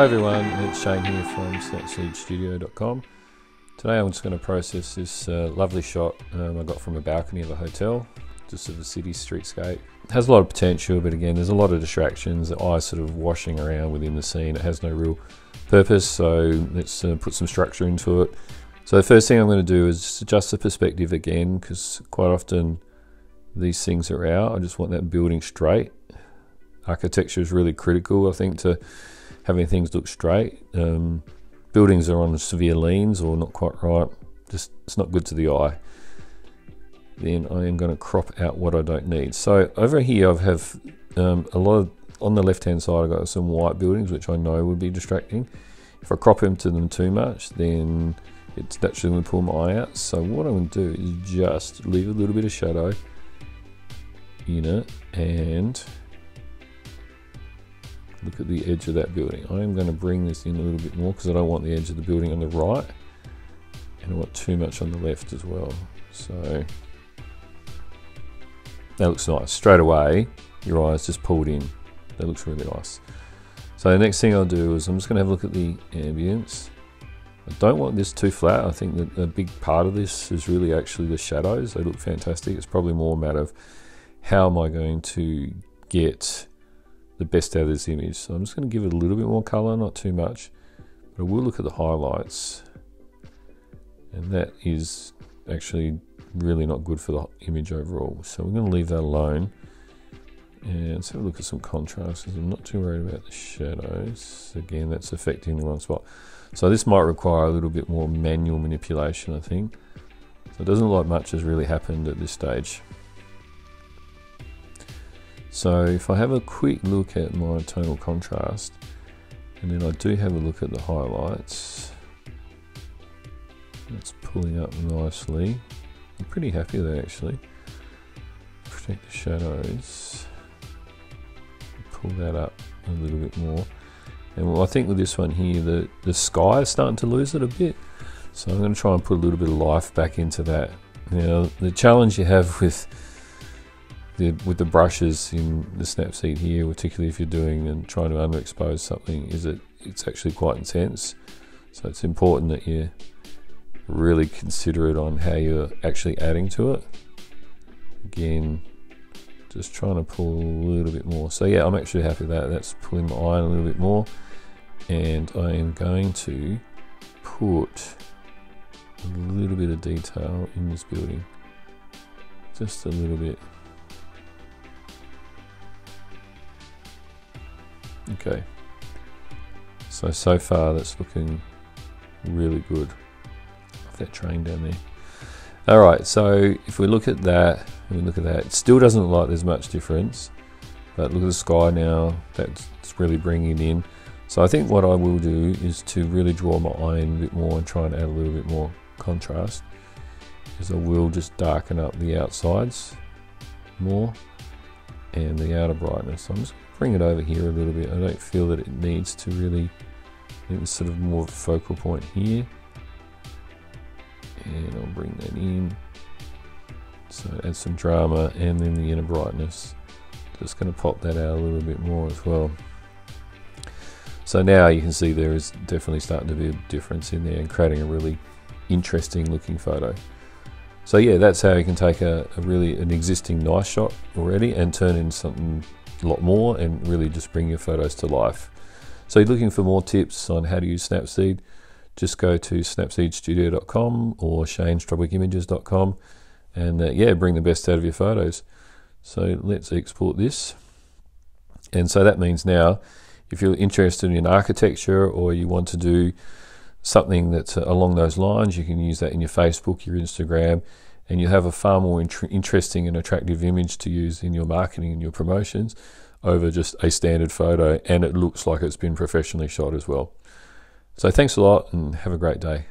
Hi everyone, it's Shane here from SnapseedStudio.com. Today I'm just going to process this uh, lovely shot um, I got from a balcony of a hotel, just of the city streetscape. It has a lot of potential, but again, there's a lot of distractions. The eye's sort of washing around within the scene. It has no real purpose, so let's uh, put some structure into it. So the first thing I'm going to do is just adjust the perspective again, because quite often these things are out. I just want that building straight. Architecture is really critical, I think, to having things look straight. Um, buildings are on severe leans or not quite right. Just it's not good to the eye. Then I am going to crop out what I don't need. So over here I have um, a lot of on the left hand side I've got some white buildings which I know would be distracting. If I crop into them too much then it's naturally going to pull my eye out. So what I'm going to do is just leave a little bit of shadow in it and look at the edge of that building. I am going to bring this in a little bit more because I don't want the edge of the building on the right and I want too much on the left as well. So that looks nice. Straight away, your eyes just pulled in. That looks really nice. So the next thing I'll do is I'm just going to have a look at the ambience. I don't want this too flat. I think that a big part of this is really actually the shadows. They look fantastic. It's probably more a matter of how am I going to get the best out of this image. So I'm just going to give it a little bit more color, not too much. But I will look at the highlights. And that is actually really not good for the image overall. So we're going to leave that alone. And let's have a look at some contrast because I'm not too worried about the shadows. Again, that's affecting the wrong spot. So this might require a little bit more manual manipulation, I think. So it doesn't look like much has really happened at this stage. So if I have a quick look at my tonal contrast, and then I do have a look at the highlights, it's pulling up nicely. I'm pretty happy with that actually. Protect the shadows, pull that up a little bit more. And well, I think with this one here, the, the sky is starting to lose it a bit. So I'm going to try and put a little bit of life back into that. Now, the challenge you have with the, with the brushes in the Snapseed here, particularly if you're doing and trying to underexpose something, is that it's actually quite intense. So it's important that you really consider it on how you're actually adding to it. Again, just trying to pull a little bit more. So yeah, I'm actually happy with that. That's pulling my eye a little bit more. And I am going to put a little bit of detail in this building. Just a little bit. Okay. So, so far that's looking really good. that train down there. Alright, so if we look at that, we look at that, it still doesn't look like there's much difference. But look at the sky now, that's really bringing it in. So I think what I will do is to really draw my eye in a bit more and try and add a little bit more contrast. Is I will just darken up the outsides more and the outer brightness. So I'm just bring it over here a little bit. I don't feel that it needs to really, it's sort of more of a focal point here. And I'll bring that in. So add some drama and then the inner brightness. Just going to pop that out a little bit more as well. So now you can see there is definitely starting to be a difference in there and creating a really interesting looking photo. So yeah, that's how you can take a, a really an existing nice shot already and turn into something a lot more and really just bring your photos to life. So you're looking for more tips on how to use Snapseed, just go to snapseedstudio.com or shanestrudwickimages.com and uh, yeah, bring the best out of your photos. So let's export this. And so that means now, if you're interested in architecture or you want to do something that's uh, along those lines, you can use that in your Facebook, your Instagram, and you have a far more int- interesting and attractive image to use in your marketing and your promotions over just a standard photo, and it looks like it's been professionally shot as well. So, thanks a lot and have a great day.